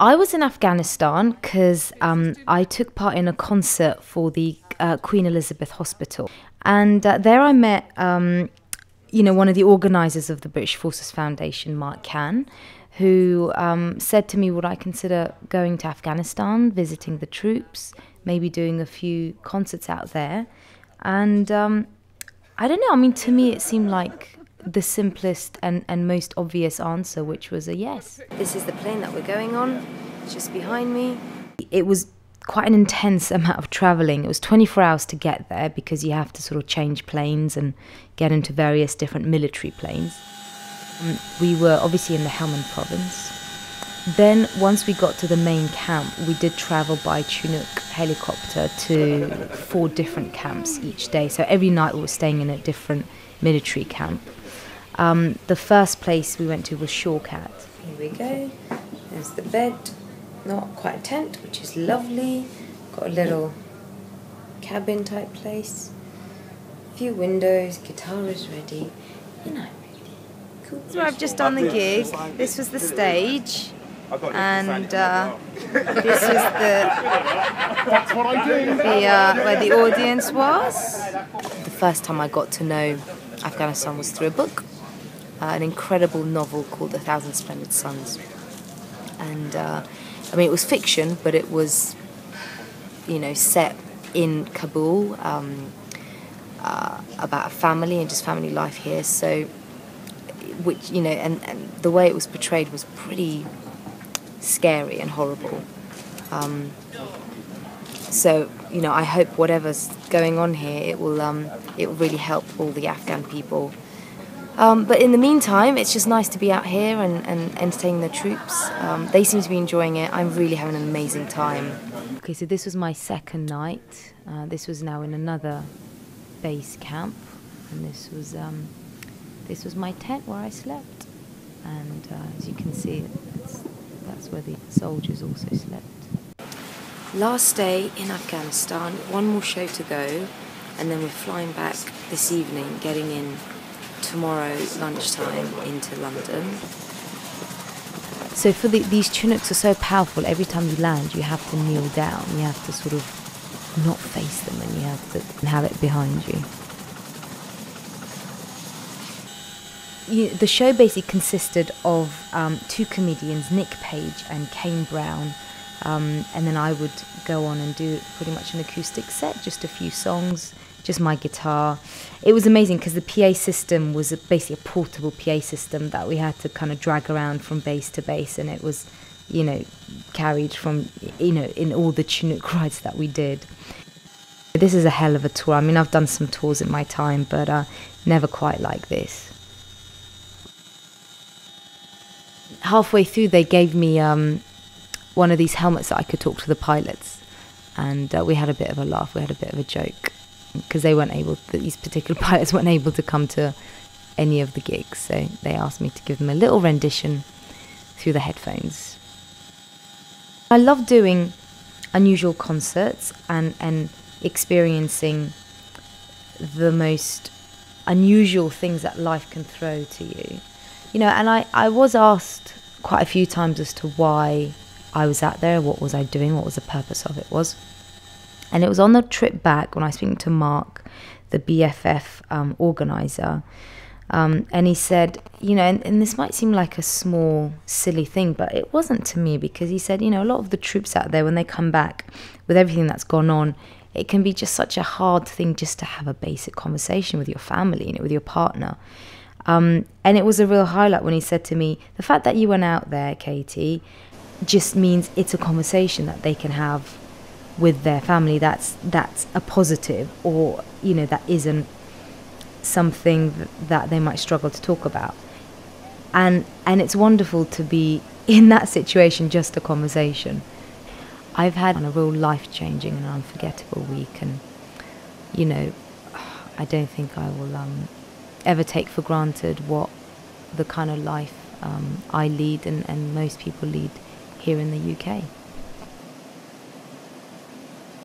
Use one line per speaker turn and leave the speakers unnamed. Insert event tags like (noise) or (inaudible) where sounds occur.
I was in Afghanistan because um, I took part in a concert for the uh, Queen Elizabeth Hospital, and uh, there I met, um, you know, one of the organisers of the British Forces Foundation, Mark Can, who um, said to me, "Would I consider going to Afghanistan, visiting the troops, maybe doing a few concerts out there?" And um, I don't know. I mean, to me, it seemed like the simplest and, and most obvious answer, which was a yes. This is the plane that we're going on, it's just behind me. It was quite an intense (laughs) amount of traveling. It was 24 hours to get there because you have to sort of change planes and get into various different military planes. Um, we were obviously in the Helmand province. Then, once we got to the main camp, we did travel by Chinook helicopter to four different camps each day. So every night we were staying in a different military camp. Um, the first place we went to was Shawqat. Here we go. There's the bed. Not quite a tent, which is lovely. Got a little cabin type place. A few windows. Guitar is ready. You know, cool. So I've just done the gig. This was the stage. And uh, this was the
That's what I do.
the uh, where the audience was. The first time I got to know Afghanistan was through a book uh, an incredible novel called A Thousand Splendid Suns. And uh, I mean, it was fiction, but it was, you know, set in Kabul um, uh, about a family and just family life here. So, which, you know, and, and the way it was portrayed was pretty scary and horrible. Um, so, you know, I hope whatever's going on here, it will, um, it will really help all the Afghan people um, but in the meantime, it's just nice to be out here and, and entertaining the troops. Um, they seem to be enjoying it. I'm really having an amazing time. Okay, so this was my second night. Uh, this was now in another base camp, and this was um, this was my tent where I slept. And uh, as you can see, that's where the soldiers also slept. Last day in Afghanistan. One more show to go, and then we're flying back this evening, getting in tomorrow lunchtime into London. So for the, these Chinooks are so powerful. Every time you land, you have to kneel down. You have to sort of not face them, and you have to have it behind you. you the show basically consisted of um, two comedians, Nick Page and Kane Brown, um, and then I would go on and do pretty much an acoustic set, just a few songs, just my guitar. It was amazing because the PA system was basically a portable PA system that we had to kind of drag around from base to base, and it was, you know, carried from, you know, in all the Chinook (laughs) rides that we did. This is a hell of a tour. I mean, I've done some tours in my time, but uh, never quite like this. Halfway through, they gave me um, one of these helmets that I could talk to the pilots, and uh, we had a bit of a laugh. We had a bit of a joke because they weren't able. To, these particular (laughs) pilots weren't able to come to any of the gigs, so they asked me to give them a little rendition through the headphones. I love doing unusual concerts and and experiencing the most unusual things that life can throw to you. You know, and I, I was asked quite a few times as to why I was out there, what was I doing, what was the purpose of it was. And it was on the trip back when I was speaking to Mark, the BFF um, organizer, um, and he said, you know, and, and, this might seem like a small, silly thing, but it wasn't to me because he said, you know, a lot of the troops out there, when they come back with everything that's gone on, it can be just such a hard thing just to have a basic conversation with your family, you know, with your partner. Um, and it was a real highlight when he said to me, the fact that you went out there, Katie, just means it's a conversation that they can have with their family that's that's a positive or you know that isn't something that they might struggle to talk about. And and it's wonderful to be (laughs) in that situation just a conversation. I've had a real life changing and unforgettable week and you know i don't think i will um, ever take for granted what the kind of life um, i lead and, and most people lead here in the uk